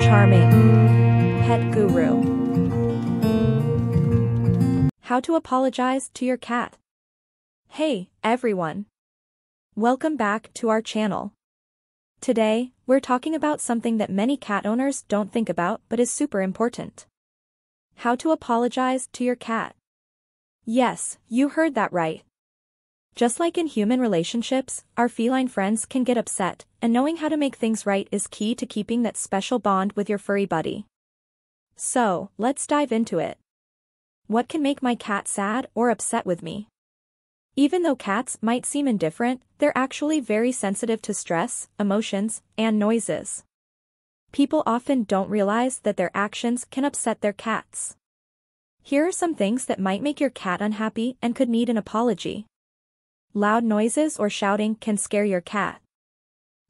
Charming. Pet Guru. How to apologize to your cat. Hey, everyone. Welcome back to our channel. Today, we're talking about something that many cat owners don't think about but is super important. How to apologize to your cat. Yes, you heard that right. Just like in human relationships, our feline friends can get upset, and knowing how to make things right is key to keeping that special bond with your furry buddy. So, let's dive into it. What can make my cat sad or upset with me? Even though cats might seem indifferent, they're actually very sensitive to stress, emotions, and noises. People often don't realize that their actions can upset their cats. Here are some things that might make your cat unhappy and could need an apology. Loud noises or shouting can scare your cat.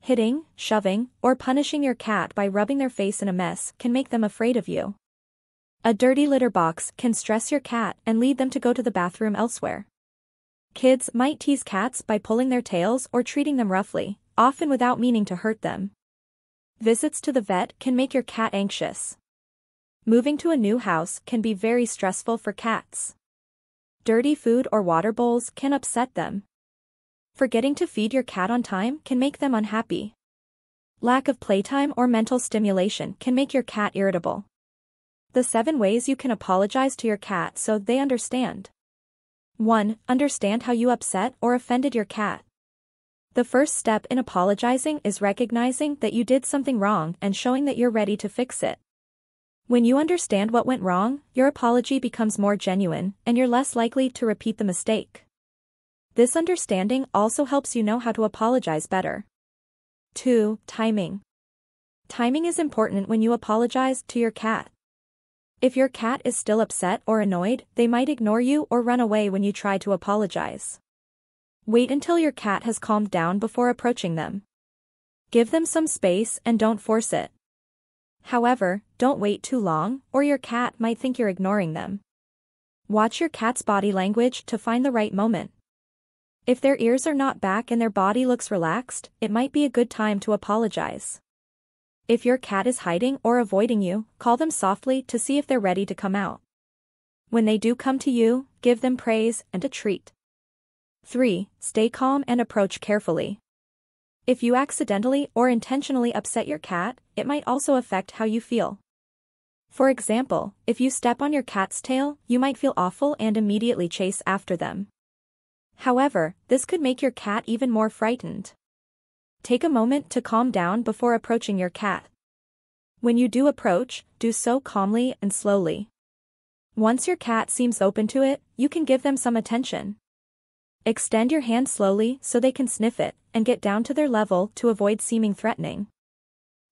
Hitting, shoving, or punishing your cat by rubbing their face in a mess can make them afraid of you. A dirty litter box can stress your cat and lead them to go to the bathroom elsewhere. Kids might tease cats by pulling their tails or treating them roughly, often without meaning to hurt them. Visits to the vet can make your cat anxious. Moving to a new house can be very stressful for cats. Dirty food or water bowls can upset them. Forgetting to feed your cat on time can make them unhappy. Lack of playtime or mental stimulation can make your cat irritable. The 7 ways you can apologize to your cat so they understand. 1. Understand how you upset or offended your cat. The first step in apologizing is recognizing that you did something wrong and showing that you're ready to fix it. When you understand what went wrong, your apology becomes more genuine and you're less likely to repeat the mistake. This understanding also helps you know how to apologize better. 2. Timing. Timing is important when you apologize to your cat. If your cat is still upset or annoyed, they might ignore you or run away when you try to apologize. Wait until your cat has calmed down before approaching them. Give them some space and don't force it. However, don't wait too long, or your cat might think you're ignoring them. Watch your cat's body language to find the right moment. If their ears are not back and their body looks relaxed, it might be a good time to apologize. If your cat is hiding or avoiding you, call them softly to see if they're ready to come out. When they do come to you, give them praise and a treat. 3. Stay calm and approach carefully. If you accidentally or intentionally upset your cat, it might also affect how you feel. For example, if you step on your cat's tail, you might feel awful and immediately chase after them. However, this could make your cat even more frightened. Take a moment to calm down before approaching your cat. When you do approach, do so calmly and slowly. Once your cat seems open to it, you can give them some attention. Extend your hand slowly so they can sniff it and get down to their level to avoid seeming threatening.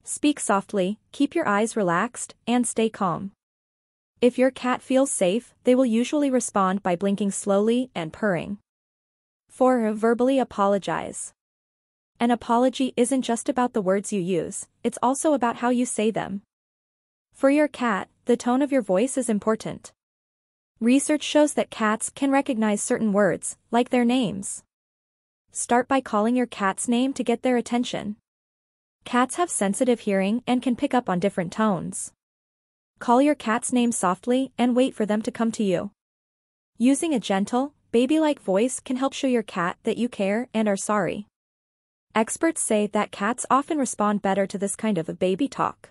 Speak softly, keep your eyes relaxed, and stay calm. If your cat feels safe, they will usually respond by blinking slowly and purring. 4. Verbally apologize. An apology isn't just about the words you use, it's also about how you say them. For your cat, the tone of your voice is important. Research shows that cats can recognize certain words, like their names. Start by calling your cat's name to get their attention. Cats have sensitive hearing and can pick up on different tones. Call your cat's name softly and wait for them to come to you. Using a gentle, baby-like voice can help show your cat that you care and are sorry. Experts say that cats often respond better to this kind of a baby talk.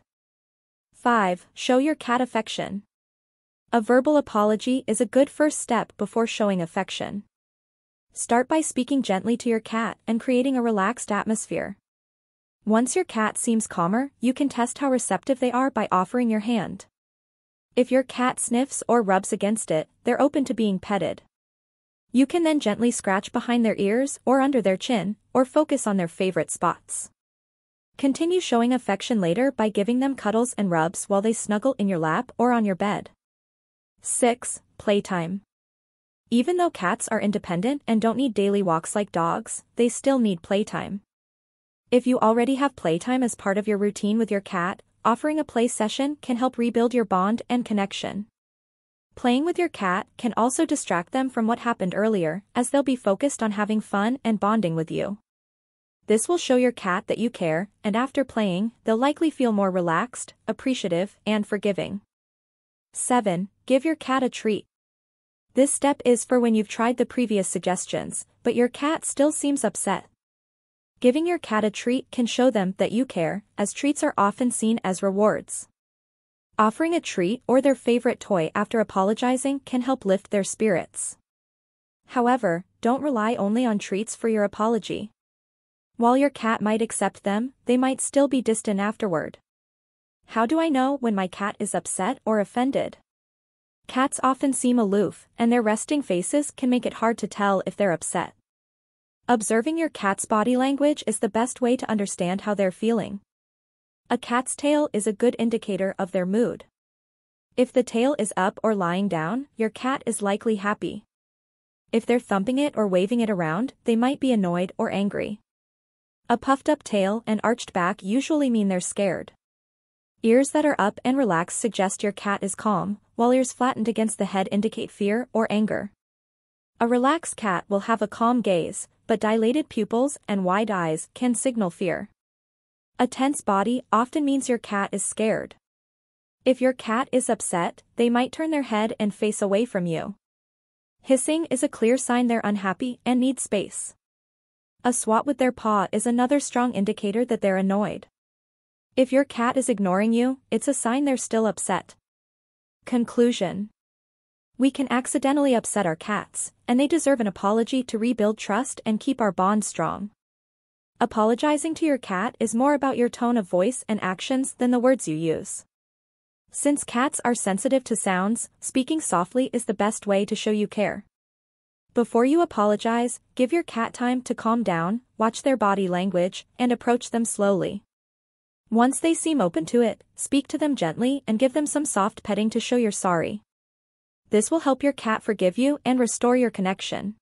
5. Show your cat affection. A verbal apology is a good first step before showing affection. Start by speaking gently to your cat and creating a relaxed atmosphere. Once your cat seems calmer, you can test how receptive they are by offering your hand. If your cat sniffs or rubs against it, they're open to being petted. You can then gently scratch behind their ears or under their chin, or focus on their favorite spots. Continue showing affection later by giving them cuddles and rubs while they snuggle in your lap or on your bed. 6. Playtime. Even though cats are independent and don't need daily walks like dogs, they still need playtime. If you already have playtime as part of your routine with your cat, offering a play session can help rebuild your bond and connection. Playing with your cat can also distract them from what happened earlier, as they'll be focused on having fun and bonding with you. This will show your cat that you care, and after playing, they'll likely feel more relaxed, appreciative, and forgiving. 7. Give your cat a treat. This step is for when you've tried the previous suggestions, but your cat still seems upset. Giving your cat a treat can show them that you care, as treats are often seen as rewards. Offering a treat or their favorite toy after apologizing can help lift their spirits. However, don't rely only on treats for your apology. While your cat might accept them, they might still be distant afterward. How do I know when my cat is upset or offended? Cats often seem aloof, and their resting faces can make it hard to tell if they're upset. Observing your cat's body language is the best way to understand how they're feeling. A cat's tail is a good indicator of their mood. If the tail is up or lying down, your cat is likely happy. If they're thumping it or waving it around, they might be annoyed or angry. A puffed up tail and arched back usually mean they're scared. Ears that are up and relaxed suggest your cat is calm, while ears flattened against the head indicate fear or anger. A relaxed cat will have a calm gaze, but dilated pupils and wide eyes can signal fear. A tense body often means your cat is scared. If your cat is upset, they might turn their head and face away from you. Hissing is a clear sign they're unhappy and need space. A swat with their paw is another strong indicator that they're annoyed. If your cat is ignoring you, it's a sign they're still upset. Conclusion We can accidentally upset our cats, and they deserve an apology to rebuild trust and keep our bond strong. Apologizing to your cat is more about your tone of voice and actions than the words you use. Since cats are sensitive to sounds, speaking softly is the best way to show you care. Before you apologize, give your cat time to calm down, watch their body language, and approach them slowly. Once they seem open to it, speak to them gently and give them some soft petting to show you're sorry. This will help your cat forgive you and restore your connection.